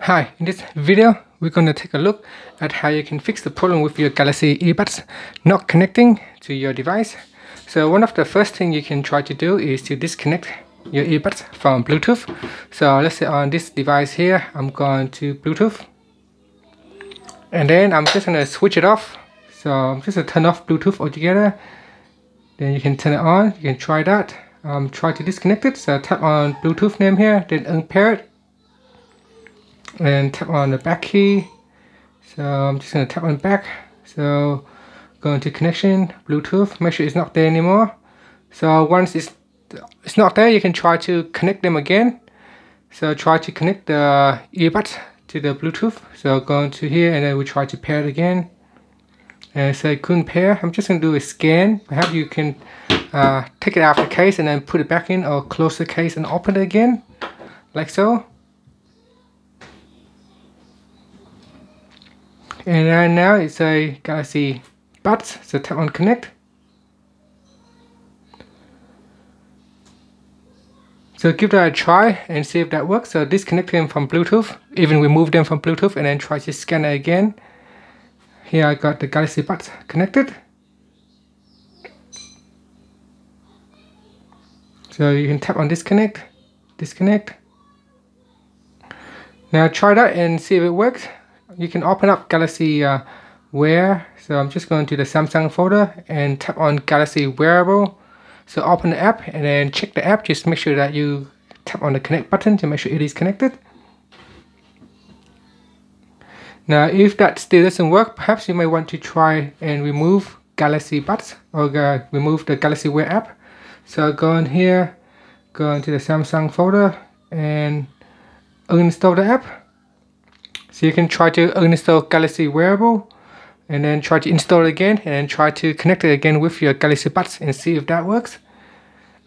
Hi, in this video, we're going to take a look at how you can fix the problem with your Galaxy earbuds not connecting to your device. So one of the first things you can try to do is to disconnect your earbuds from Bluetooth. So let's say on this device here, I'm going to Bluetooth. And then I'm just going to switch it off. So I'm just going to turn off Bluetooth altogether. Then you can turn it on, you can try that. Um, try to disconnect it, so tap on Bluetooth name here, then unpair it and tap on the back key. So I'm just going to tap on back. So go into connection Bluetooth. Make sure it's not there anymore. So once it's it's not there you can try to connect them again. So try to connect the earbuds to the Bluetooth. So go into here and then we try to pair it again. And so I couldn't pair. I'm just going to do a scan. Perhaps you can uh, take it out of the case and then put it back in or close the case and open it again like so and now it's a Galaxy Buds so tap on connect. So give that a try and see if that works. So disconnect them from Bluetooth. Even remove them from Bluetooth and then try to scan it again. Here I got the Galaxy Buds connected. So you can tap on disconnect disconnect. Now try that and see if it works you can open up Galaxy uh, Wear. So I'm just going to the Samsung folder and tap on Galaxy Wearable. So open the app and then check the app. Just make sure that you tap on the connect button to make sure it is connected. Now if that still doesn't work, perhaps you may want to try and remove Galaxy Buds or uh, remove the Galaxy Wear app. So go in here, go into the Samsung folder and uninstall the app. So you can try to uninstall Galaxy Wearable and then try to install it again and then try to connect it again with your Galaxy Buds and see if that works.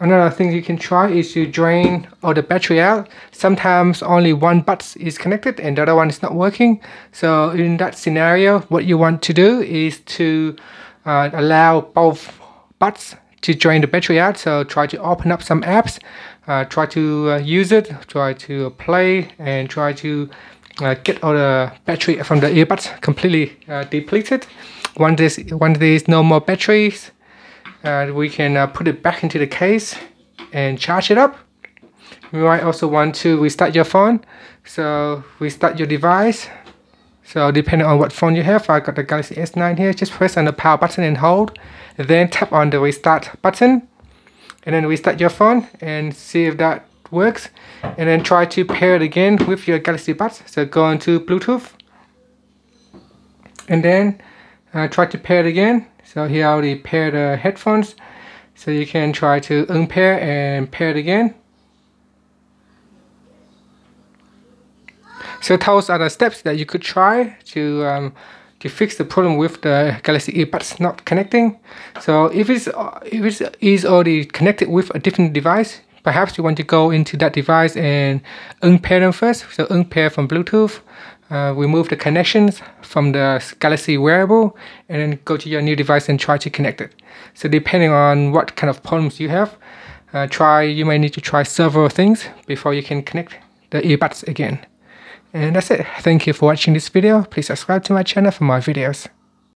Another thing you can try is to drain all the battery out. Sometimes only one Buds is connected and the other one is not working. So in that scenario, what you want to do is to uh, allow both Buds to drain the battery out. So try to open up some apps, uh, try to uh, use it, try to play and try to uh, get all the battery from the earbuds completely uh, depleted. Once there's, once there's no more batteries, uh, we can uh, put it back into the case and charge it up. You might also want to restart your phone. So restart your device. So depending on what phone you have, I got the Galaxy S9 here. Just press on the power button and hold. then tap on the restart button. And then restart your phone and see if that works and then try to pair it again with your Galaxy Buds. So go into Bluetooth and then uh, try to pair it again. So here I already paired the headphones. So you can try to unpair and pair it again. So those are the steps that you could try to um, to fix the problem with the Galaxy earbuds not connecting. So if it's if it is already connected with a different device, perhaps you want to go into that device and unpair them first. So unpair from Bluetooth, uh, remove the connections from the Galaxy wearable, and then go to your new device and try to connect it. So depending on what kind of problems you have, uh, try you may need to try several things before you can connect the earbuds again. And that's it. Thank you for watching this video. Please subscribe to my channel for more videos.